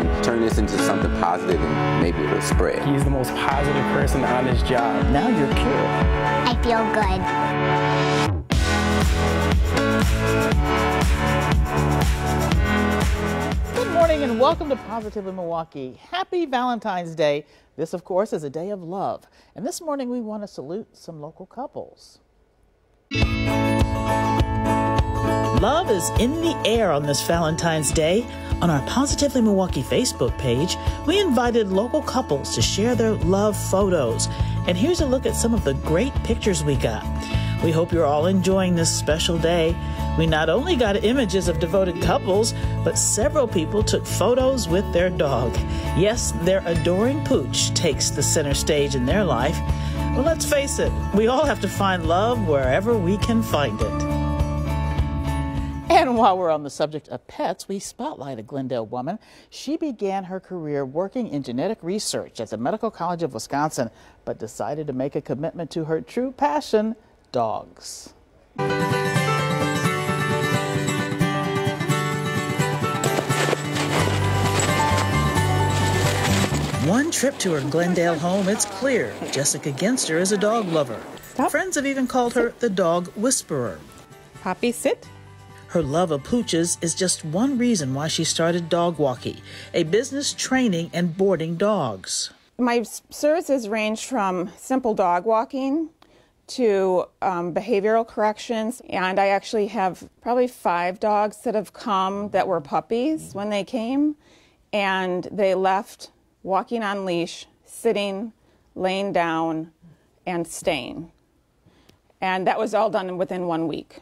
can turn this into something positive and maybe it'll spread. He's the most positive person on his job. Now you're cured. I feel good. Good morning and welcome to Positively Milwaukee. Happy Valentine's Day. This, of course, is a day of love. And this morning we want to salute some local couples. Love is in the air on this Valentine's Day. On our Positively Milwaukee Facebook page, we invited local couples to share their love photos. And here's a look at some of the great pictures we got. We hope you're all enjoying this special day. We not only got images of devoted couples, but several people took photos with their dog. Yes, their adoring pooch takes the center stage in their life. Well, let's face it, we all have to find love wherever we can find it. And while we're on the subject of pets, we spotlight a Glendale woman. She began her career working in genetic research at the Medical College of Wisconsin, but decided to make a commitment to her true passion dogs. One trip to her Glendale home, it's clear Jessica Ginster is a dog lover. Stop. Friends have even called her the dog whisperer. Poppy, sit. Her love of pooches is just one reason why she started Dog Walkie, a business training and boarding dogs. My services range from simple dog walking to um, behavioral corrections, and I actually have probably five dogs that have come that were puppies when they came, and they left walking on leash, sitting, laying down, and staying. And that was all done within one week.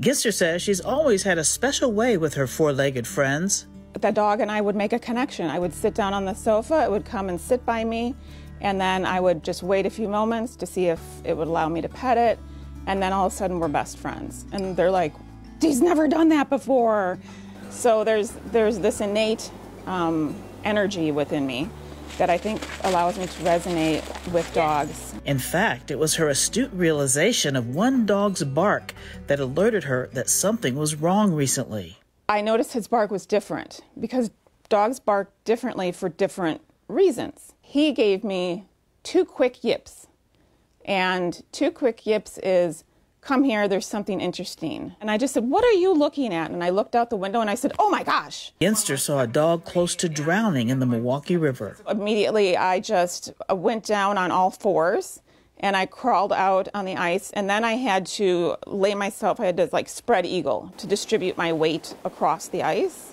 Ginster says she's always had a special way with her four legged friends. the dog and I would make a connection. I would sit down on the sofa, it would come and sit by me, and then I would just wait a few moments to see if it would allow me to pet it, and then all of a sudden we're best friends. And they're like, "He's never done that before." So there's there's this innate um, energy within me that I think allows me to resonate with dogs. In fact, it was her astute realization of one dog's bark that alerted her that something was wrong recently. I noticed his bark was different because dogs bark differently for different reasons. He gave me two quick yips, and two quick yips is come here, there's something interesting. And I just said, What are you looking at? And I looked out the window and I said, Oh my gosh. Ginster saw a dog close to drowning in the Milwaukee River. Immediately, I just uh, went down on all fours and I crawled out on the ice. And then I had to lay myself, I had to like spread eagle to distribute my weight across the ice.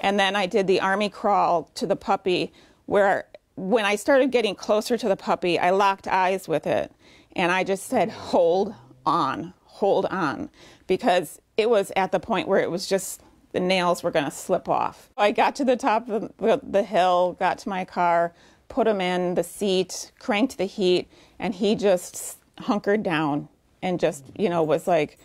And then I did the army crawl to the puppy, where when I started getting closer to the puppy, I locked eyes with it. And I just said, Hold on, hold on. Because it was at the point where it was just the nails were going to slip off. I got to the top of the, hill, got to my car, put him in the seat, cranked the heat, and he just hunkered down and just, you know, was like,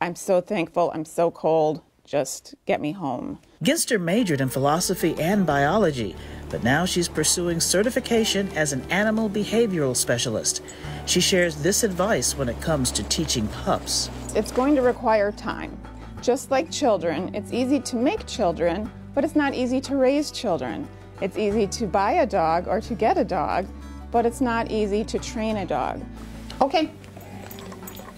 I'm so thankful, I'm so cold, just get me home. Ginster majored in philosophy and biology, but now she's pursuing certification as an animal behavioral specialist. She shares this advice when it comes to teaching pups. It's going to require time. Just like children, it's easy to make children, but it's not easy to raise children. It's easy to buy a dog or to get a dog, but it's not easy to train a dog. Okay,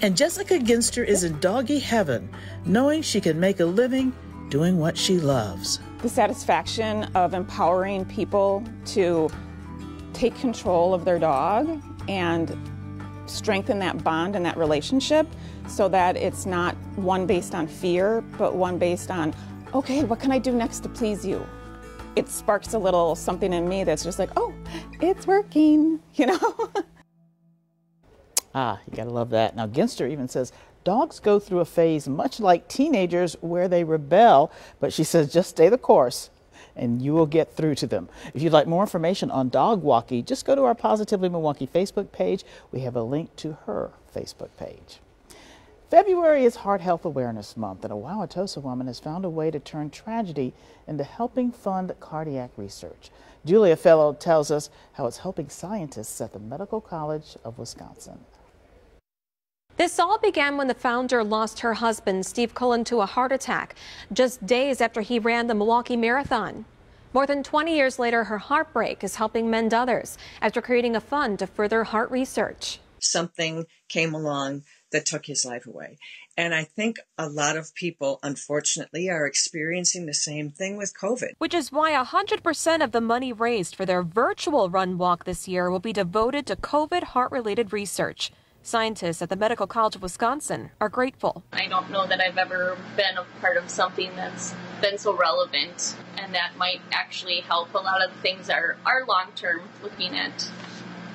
And Jessica Ginster is in doggy heaven, knowing she can make a living doing what she loves. the satisfaction of empowering people to take control of their dog and strengthen that bond and that relationship so that it's not one based on fear, but one based on, okay, what can I do next to please you? It sparks a little something in me that's just like, oh, it's working, you know? Ah, you gotta love that. Now, Ginster even says dogs go through a phase much like teenagers where they rebel, but she says just stay the course and you will get through to them. If you'd like more information on Dog Walkie, just go to our Positively Milwaukee Facebook page. We have a link to her Facebook page. February is Heart Health Awareness Month, and a Wauwatosa woman has found a way to turn tragedy into helping fund cardiac research. Julia Fello tells us how it's helping scientists at the Medical College of Wisconsin. This all began when the founder lost her husband, Steve Cullen, to a heart attack just days after he ran the Milwaukee Marathon. More than 20 years later, her heartbreak is helping mend others after creating a fund to further heart research. Something came along that took his life away. And I think a lot of people, unfortunately, are experiencing the same thing with COVID. Which is why 100% of the money raised for their virtual run walk this year will be devoted to COVID heart related research. Scientists at the Medical College of Wisconsin are grateful. I don't know that I've ever been a part of something that's been so relevant and that might actually help a lot of the things that are, are long term looking at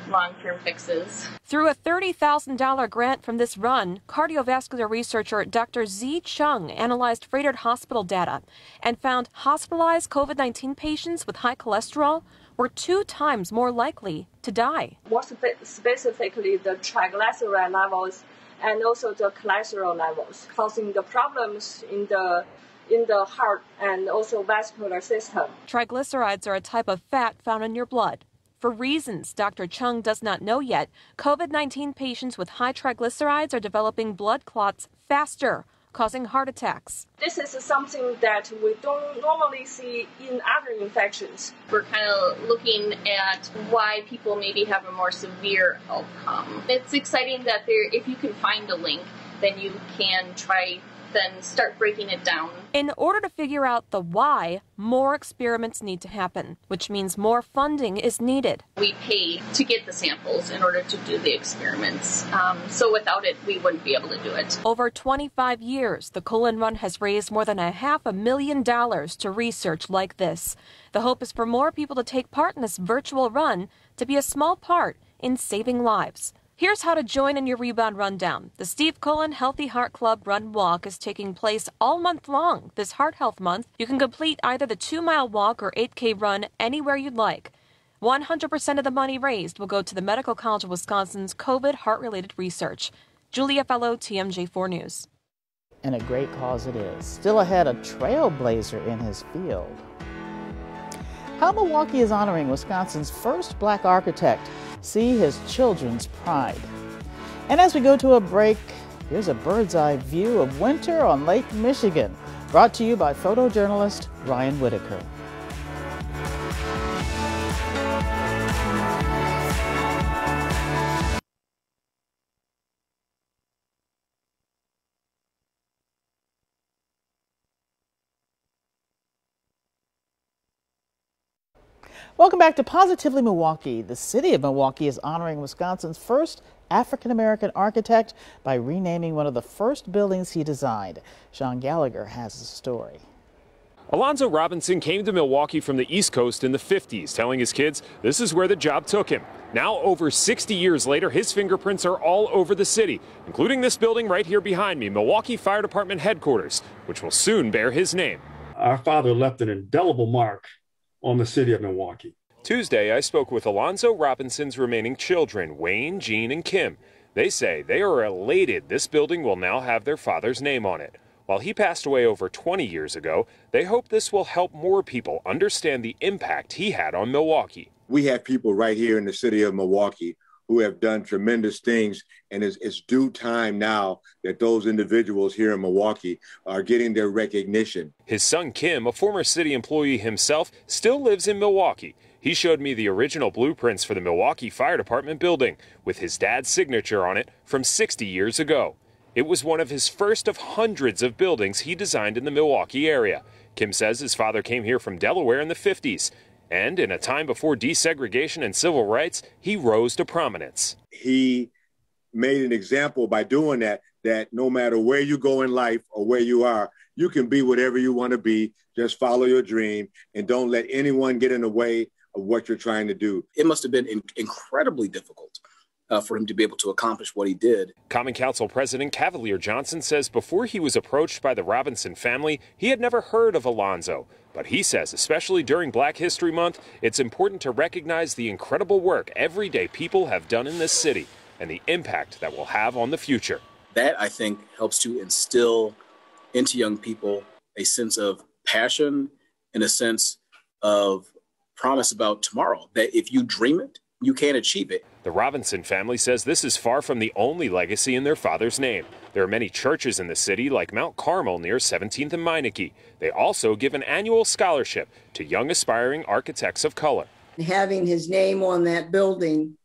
long term fixes. Through a $30,000 grant from this run, cardiovascular researcher Dr. Ze Zheng analyzed Froedtert Hospital data and found hospitalized COVID 19 patients with high cholesterol were two times more likely to die. More specifically, the triglyceride levels and also the cholesterol levels, causing the problems in the in the heart and also vascular system. Triglycerides are a type of fat found in your blood. For reasons Dr. Zheng does not know yet, COVID 19 patients with high triglycerides are developing blood clots faster, causing heart attacks. This is something that we don't normally see in other infections. We're kind of looking at why people maybe have a more severe outcome. It's exciting that there, if you can find a link, then you can try then start breaking it down. In order to figure out the why, more experiments need to happen, which means more funding is needed. We pay to get the samples in order to do the experiments. Um, so without it, we wouldn't be able to do it. Over 25 years, the Cullen Run has raised more than a half a million dollars to research like this. The hope is for more people to take part in this virtual run to be a small part in saving lives. Here's how to join in your rebound rundown. The Steve Cullen Healthy Heart Club Run Walk is taking place all month long. This Heart Health Month, you can complete either the two mile walk or 8K run anywhere you'd like. 100% of the money raised will go to the Medical College of Wisconsin's COVID heart related research. Julia Fello, TMJ4 News. And a great cause it is. Still ahead, a trailblazer in his field. How Milwaukee is honoring Wisconsin's first black architect see his children's pride. And as we go to a break, here's a bird's eye view of winter on Lake Michigan, brought to you by photojournalist Ryan Whitaker. Welcome back to Positively Milwaukee. The city of Milwaukee is honoring Wisconsin's first African American architect by renaming one of the first buildings he designed. Sean Gallagher has the story. Alonzo Robinson came to Milwaukee from the East Coast in the 50s, telling his kids this is where the job took him. Now, over 60 years later, his fingerprints are all over the city, including this building right here behind me, Milwaukee Fire Department headquarters, which will soon bear his name. Our father left an indelible mark on the city of Milwaukee. Tuesday, I spoke with Alonzo Robinson's remaining children, Wayne, Jean, and Kim. They say they are elated this building will now have their father's name on it. While he passed away over 20 years ago, they hope this will help more people understand the impact he had on Milwaukee. We have people right here in the city of Milwaukee who have done tremendous things. And it's, it's, due time now that those individuals here in Milwaukee are getting their recognition. His son Kim, a former city employee himself, still lives in Milwaukee. He showed me the original blueprints for the Milwaukee Fire Department building with his dad's signature on it from 60 years ago. It was one of his first of hundreds of buildings he designed in the Milwaukee area. Kim says his father came here from Delaware in the 50s and in a time before desegregation and civil rights, he rose to prominence. He made an example by doing that, that no matter where you go in life or where you are, you can be whatever you want to be. Just follow your dream and don't let anyone get in the way of what you're trying to do. It must have been in- incredibly difficult uh, for him to be able to accomplish what he did. Common Council President Cavalier Johnson says before he was approached by the Robinson family, he had never heard of Alonzo. But he says, especially during Black History Month, it's important to recognize the incredible work everyday people have done in this city and the impact that will have on the future. That, I think, helps to instill into young people a sense of passion and a sense of promise about tomorrow. That if you dream it, you can achieve it. The Robinson family says this is far from the only legacy in their father's name. There are many churches in the city, like Mount Carmel near 17th and Meinecke. They also give an annual scholarship to young aspiring architects of color. Having his name on that building,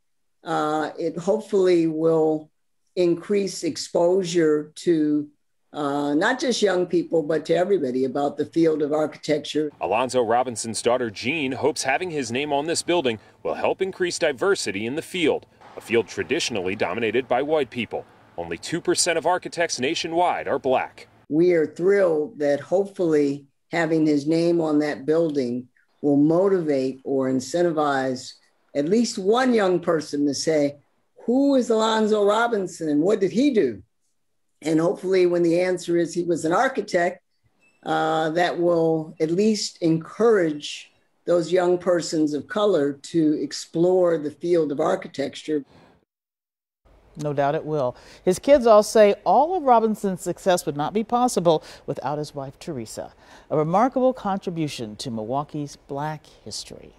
uh, it hopefully will increase exposure to uh, not just young people, but to everybody about the field of architecture. Alonzo Robinson's daughter Jean hopes having his name on this building will help increase diversity in the field, a field traditionally dominated by white people. Only 2% of architects nationwide are black. We are thrilled that hopefully having his name on that building will motivate or incentivize at least one young person to say, Who is Alonzo Robinson and what did he do? And hopefully, when the answer is he was an architect, uh, that will at least encourage those young persons of color to explore the field of architecture. No doubt it will. His kids all say all of Robinson's success would not be possible without his wife, Teresa. A remarkable contribution to Milwaukee's black history.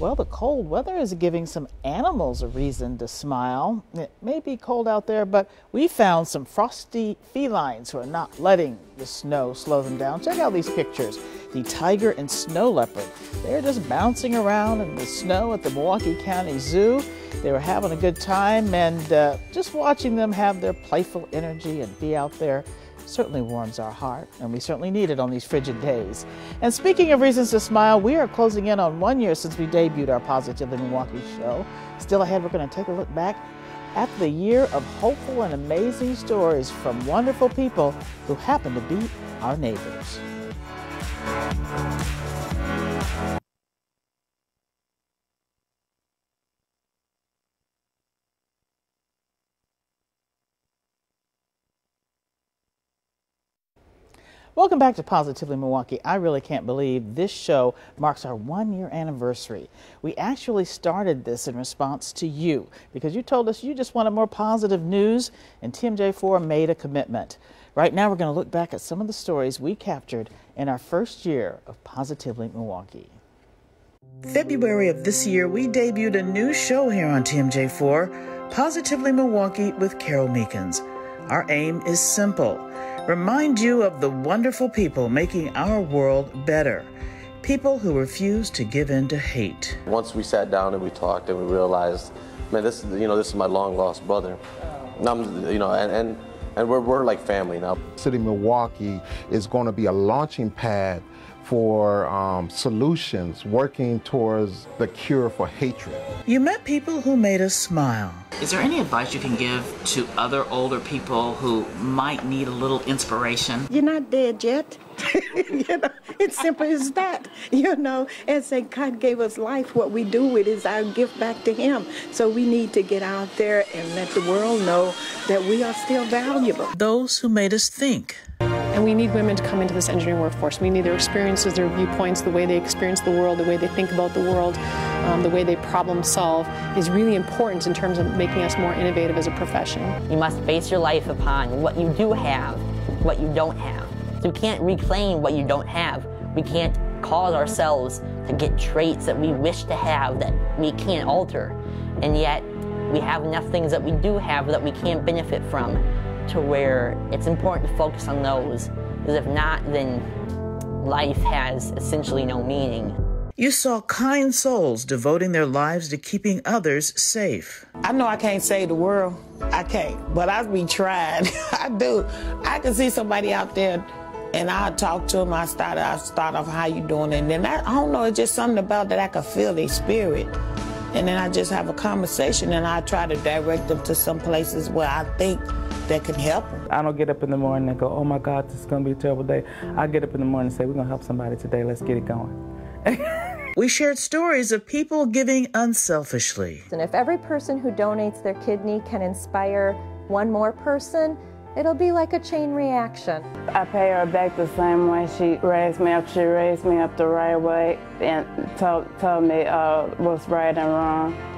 Well, the cold weather is giving some animals a reason to smile. It may be cold out there, but we found some frosty felines who are not letting the snow slow them down. Check out these pictures. The tiger and snow leopard. They're just bouncing around in the snow at the Milwaukee County Zoo. They were having a good time, and uh, just watching them have their playful energy and be out there certainly warms our heart, and we certainly need it on these frigid days. And speaking of reasons to smile, we are closing in on one year since we debuted our Positively Milwaukee show. Still ahead, we're going to take a look back at the year of hopeful and amazing stories from wonderful people who happen to be our neighbors. Welcome back to Positively Milwaukee. I really can't believe this show marks our one year anniversary. We actually started this in response to you because you told us you just wanted more positive news, and TMJ4 made a commitment. Right now, we're going to look back at some of the stories we captured in our first year of Positively Milwaukee. February of this year, we debuted a new show here on TMJ4 Positively Milwaukee with Carole Meekins. Our aim is simple remind you of the wonderful people making our world better. People who refuse to give in to hate. Once we sat down and we talked and we realized, man, this is you know this is my long lost brother. I'm, you know, and and and we're we're like family now. City Milwaukee is going to be a launching pad for um, solutions, working towards the cure for hatred. You met people who made us smile. Is there any advice you can give to other older people who might need a little inspiration? You're not dead yet. you know, it's simple as that. You know, and say God gave us life. What we do with is our gift back to Him. So we need to get out there and let the world know that we are still valuable. Those who made us think. And we need women to come into this engineering workforce. We need their experiences, their viewpoints, the way they experience the world, the way they think about the world, um, the way they problem solve is really important in terms of making us more innovative as a profession. You must base your life upon what you do have, what you don't have. So can't reclaim what you don't have. We can't cause ourselves to get traits that we wish to have that we can't alter. And yet, we have enough things that we do have that we can't benefit from to where it's important to focus on those. Because if not, then life has essentially no meaning. You saw kind souls devoting their lives to keeping others safe. I know I can't save the world. I can't, but I be trying. I do. I can see somebody out there and I talk to them. I start, I start off, how you doing? And then I, I don't know, it's just something about that I can feel their spirit. And then I just have a conversation and I try to direct them to some places where I think that can help them. I don't get up in the morning and go, oh my God, this is going to be a terrible day. I get up in the morning and say, we're going to help somebody today. Let's get it going. we shared stories of people giving unselfishly. And if every person who donates their kidney can inspire one more person, it'll be like a chain reaction. I pay her back the same way she raised me up. She raised me up the right way and told, told me uh, what's right and wrong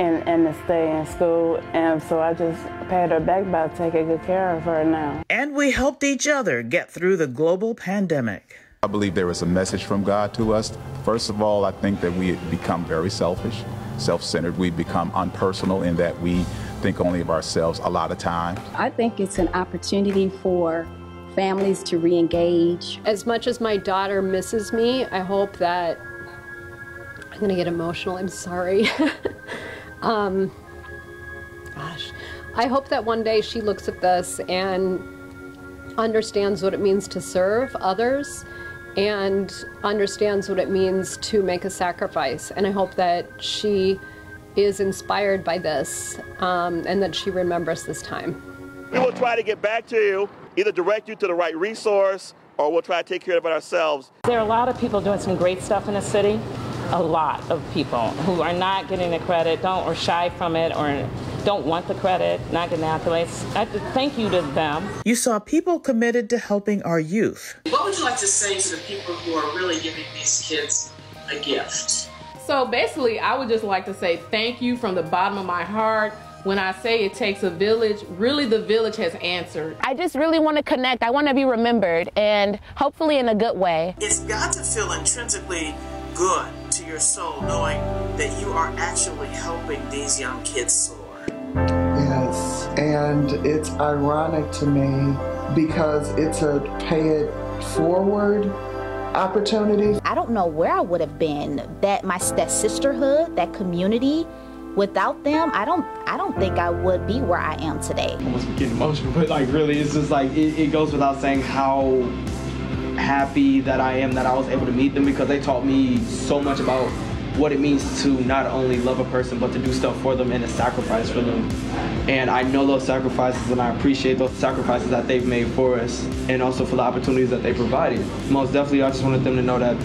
and, and to stay in school. And so I just paid her back by taking good care of her now. And we helped each other get through the global pandemic. I believe there is a message from God to us. First of all, I think that we become very selfish. self centered. We become unpersonal in that we think only of ourselves a lot of times. I think it's an opportunity for families to re engage. As much as my daughter misses me, I hope that I'm going to get emotional. I'm sorry. um, gosh. I hope that one day she looks at this and understands what it means to serve others and understands what it means to make a sacrifice. And I hope that she is inspired by this um, and that she remembers this time. We will try to get back to you, either direct you to the right resource or we'll try to take care of it ourselves. There are a lot of people doing some great stuff in the city. A lot of people who are not getting the credit, don't or shy from it, or don't want the credit, not getting accolades. I thank you to them. You saw people committed to helping our youth. What would you like to say to the people who are really giving these kids a gift? So basically, I would just like to say thank you from the bottom of my heart. When I say it takes a village, really the village has answered. I just really want to connect. I want to be remembered and hopefully in a good way. It's got to feel intrinsically good to your soul knowing that you are actually helping these young kids soar. Yes, and it's ironic to me because it's a pay it forward opportunity. I don't know where I would have been. That my that sisterhood, that community, without them, I don't I don't think I would be where I am today. I almost getting emotional, but like really, it's just like it, it goes without saying how happy that I am that I was able to meet them because they taught me so much about what it means to not only love a person but to do stuff for them and to sacrifice for them. And I know those sacrifices and I appreciate those sacrifices that they've made for us and also for the opportunities that they provided. Most definitely I just wanted them to know that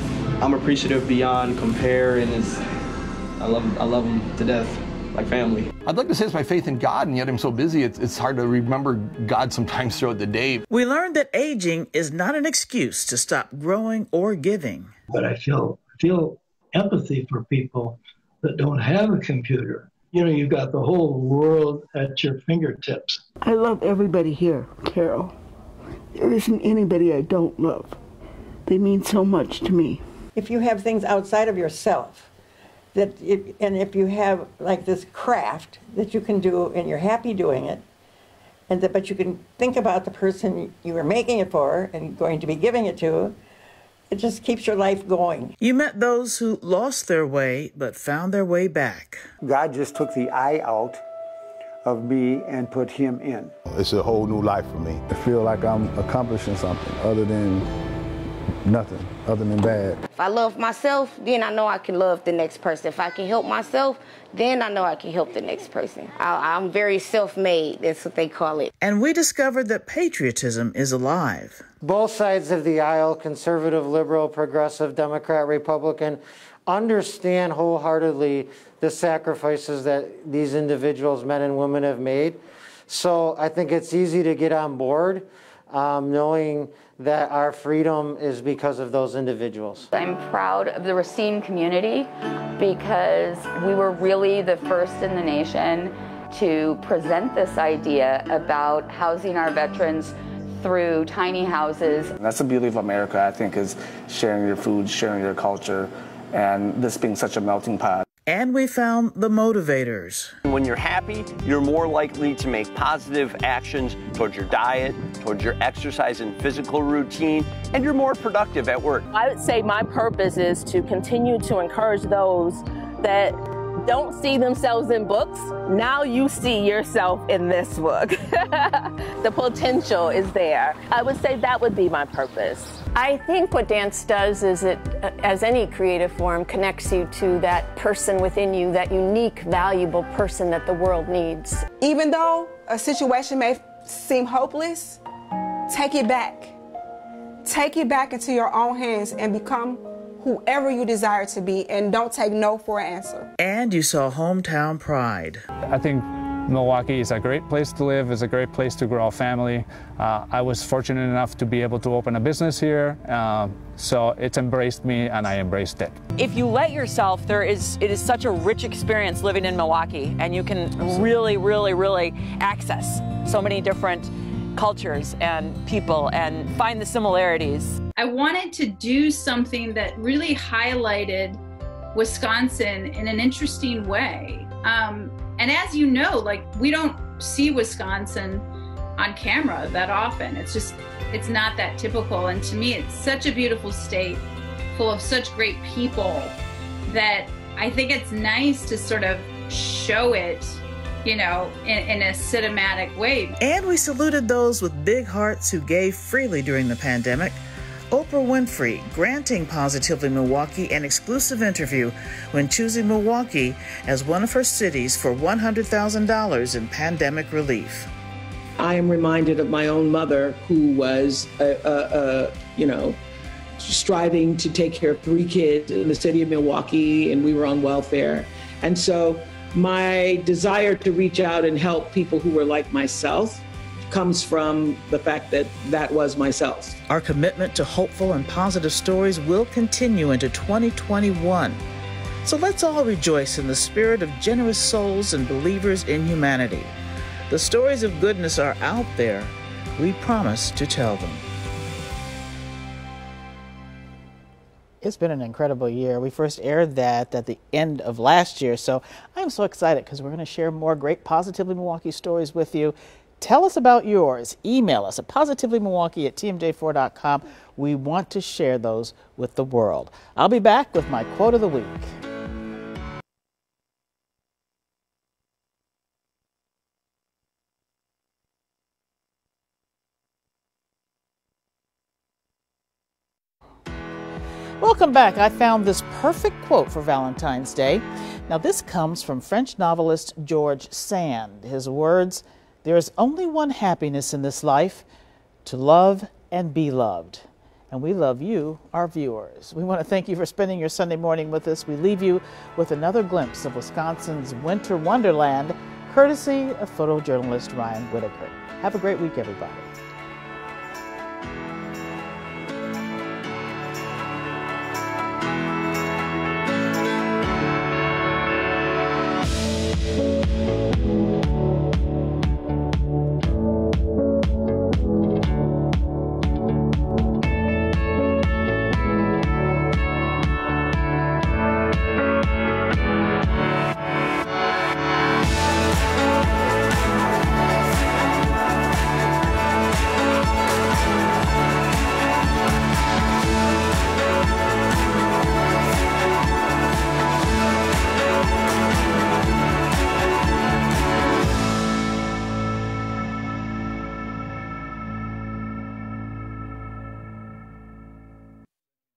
I'm appreciative beyond compare and it's, I love I love them to death like family. I'd like to say it's my faith in God, and yet I'm so busy, it's, it's hard to remember God sometimes throughout the day. We learned that aging is not an excuse to stop growing or giving. But I feel feel empathy for people that don't have a computer. You know, you've got the whole world at your fingertips. I love everybody here, Carole. There isn't anybody I don't love. They mean so much to me. If you have things outside of yourself, that if, and if you have like this craft that you can do and you're happy doing it, and that, but you can think about the person you were making it for and going to be giving it to, it just keeps your life going. You met those who lost their way but found their way back. God just took the I out of me and put him in. It's a whole new life for me. I feel like I'm accomplishing something other than nothing, other than bad. If I love myself, then I know I can love the next person. If I can help myself, then I know I can help the next person. I, am very self made, that's what they call it. And we discovered that patriotism is alive. Both sides of the aisle, conservative, liberal, progressive, Democrat, Republican, understand wholeheartedly the sacrifices that these individuals, men and women, have made. So I think it's easy to get on board um, knowing that our freedom is because of those individuals. I'm proud of the Racine community because we were really the first in the nation to present this idea about housing our veterans through tiny houses. That's the beauty of America, I think, is sharing your food, sharing your culture, and this being such a melting pot. And we found the motivators. When you're happy, you're more likely to make positive actions towards your diet, towards your exercise and physical routine, and you're more productive at work. I would say my purpose is to continue to encourage those that don't see themselves in books, now you see yourself in this book. the potential is there. I would say that would be my purpose. I think what dance does is it, uh, as any creative form, connects you to that person within you, that unique, valuable person that the world needs. Even though a situation may seem hopeless, take it back. Take it back into your own hands and become whoever you desire to be and don't take no for an answer. And you saw hometown pride. I think Milwaukee is a great place to live, is a great place to grow a family. Uh, I was fortunate enough to be able to open a business here, uh, so it's embraced me and I embraced it. If you let yourself, there is it is such a rich experience living in Milwaukee, and you can really, really, really access so many different cultures and people and find the similarities. I wanted to do something that really highlighted Wisconsin in an interesting way. Um, and as you know, like we don't see Wisconsin on camera that often. It's just, it's not that typical. And to me, it's such a beautiful state full of such great people that I think it's nice to sort of show it you know, in, in, a cinematic way. And we saluted those with big hearts who gave freely during the pandemic. Oprah Winfrey granting Positively Milwaukee an exclusive interview when choosing Milwaukee as one of her cities for $100,000 in pandemic relief. I am reminded of my own mother who was, a, a, a, you know, striving to take care of three kids in the city of Milwaukee, and we were on welfare. And so my desire to reach out and help people who were like myself comes from the fact that that was myself. Our commitment to hopeful and positive stories will continue into 2021. So let's all rejoice in the spirit of generous souls and believers in humanity. The stories of goodness are out there. We promise to tell them. It's been an incredible year. We first aired that at the end of last year, so I'm so excited because we're going to share more great Positively Milwaukee stories with you. Tell us about yours. Email us at positivelymilwaukee at tmj4.com. We want to share those with the world. I'll be back with my quote of the week. Welcome back. I found this perfect quote for Valentine's Day. Now, this comes from French novelist George Sand. His words There is only one happiness in this life to love and be loved. And we love you, our viewers. We want to thank you for spending your Sunday morning with us. We leave you with another glimpse of Wisconsin's winter wonderland, courtesy of photojournalist Ryan Whitaker. Have a great week, everybody.